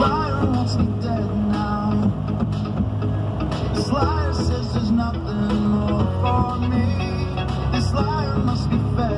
Liar wants me dead now. Liar says there's nothing more for me. This liar must be fed.